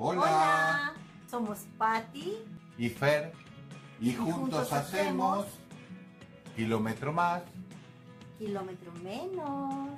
Hola. Somos Patti y Fer y, juntos, juntos hacemos hacemos kilómetro más. Kilómetro Menos.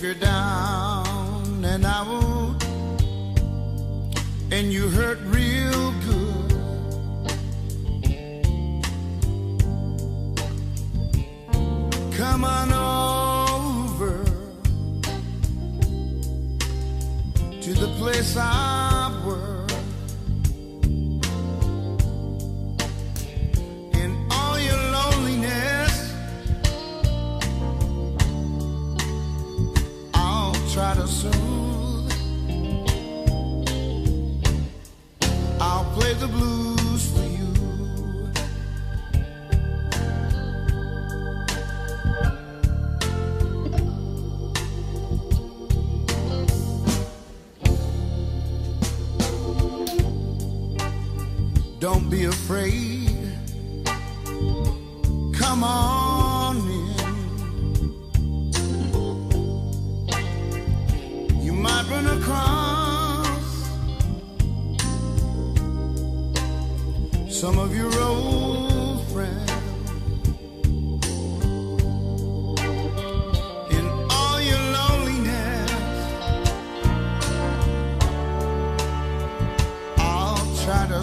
If you're down and out and you hurt real good, come on over to the place I try to soothe. I'll play the blues for you. Don't be afraid. Come on some of your old friends. In all your loneliness, I'll try to